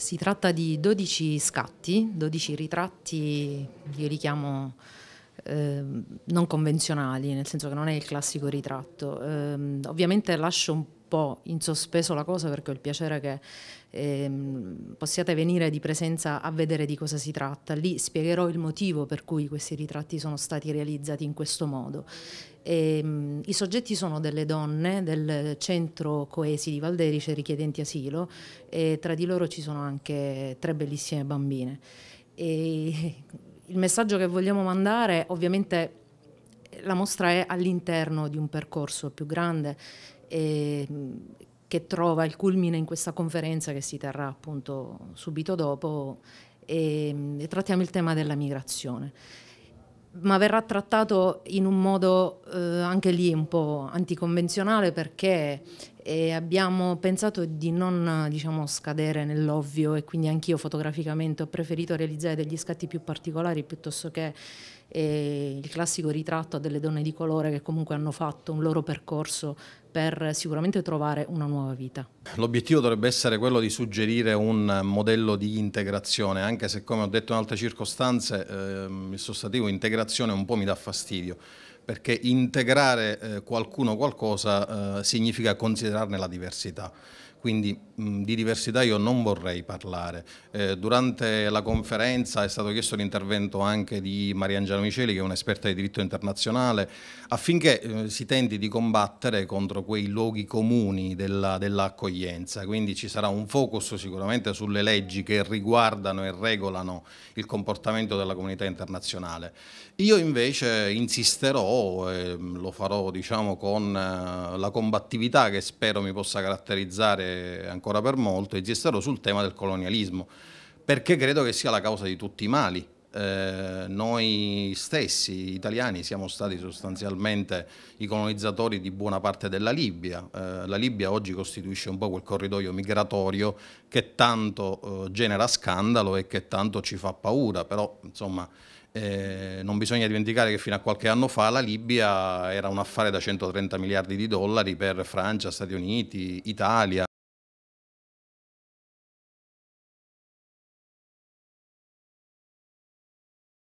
Si tratta di 12 scatti, 12 ritratti, io li chiamo eh, non convenzionali, nel senso che non è il classico ritratto. Eh, ovviamente lascio un po' in sospeso la cosa perché ho il piacere che ehm, possiate venire di presenza a vedere di cosa si tratta. Lì spiegherò il motivo per cui questi ritratti sono stati realizzati in questo modo. E, ehm, I soggetti sono delle donne del centro Coesi di Valderice richiedenti asilo e tra di loro ci sono anche tre bellissime bambine. E il messaggio che vogliamo mandare ovviamente la mostra è all'interno di un percorso più grande e, che trova il culmine in questa conferenza che si terrà appunto subito dopo e, e trattiamo il tema della migrazione. Ma verrà trattato in un modo eh, anche lì un po' anticonvenzionale perché eh, abbiamo pensato di non diciamo, scadere nell'ovvio e quindi anch'io fotograficamente ho preferito realizzare degli scatti più particolari piuttosto che eh, il classico ritratto delle donne di colore che comunque hanno fatto un loro percorso per sicuramente trovare una nuova vita. L'obiettivo dovrebbe essere quello di suggerire un modello di integrazione, anche se come ho detto in altre circostanze eh, il sostantivo integrazione un po' mi dà fastidio, perché integrare eh, qualcuno qualcosa eh, significa considerarne la diversità quindi mh, di diversità io non vorrei parlare. Eh, durante la conferenza è stato chiesto l'intervento anche di Mariangela Miceli, che è un'esperta di diritto internazionale, affinché eh, si tenti di combattere contro quei luoghi comuni dell'accoglienza. quindi ci sarà un focus sicuramente sulle leggi che riguardano e regolano il comportamento della comunità internazionale. Io invece insisterò, e lo farò diciamo, con eh, la combattività che spero mi possa caratterizzare ancora per molto, insisterò sul tema del colonialismo, perché credo che sia la causa di tutti i mali. Eh, noi stessi italiani siamo stati sostanzialmente i colonizzatori di buona parte della Libia. Eh, la Libia oggi costituisce un po' quel corridoio migratorio che tanto eh, genera scandalo e che tanto ci fa paura, però insomma eh, non bisogna dimenticare che fino a qualche anno fa la Libia era un affare da 130 miliardi di dollari per Francia, Stati Uniti, Italia.